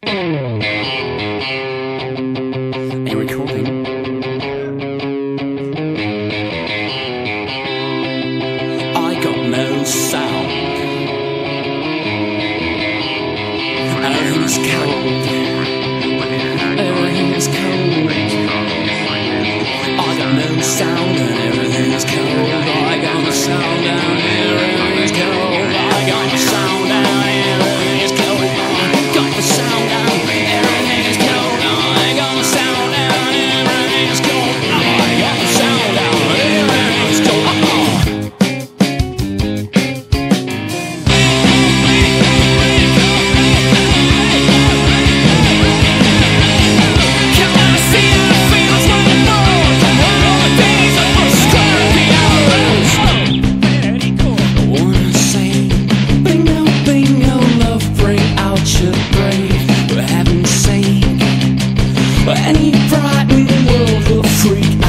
Are you recording? I got no sound. Everything's cold. Everything's cold. I got no sound and everything's cold. I got no sound Any frightened world will freak.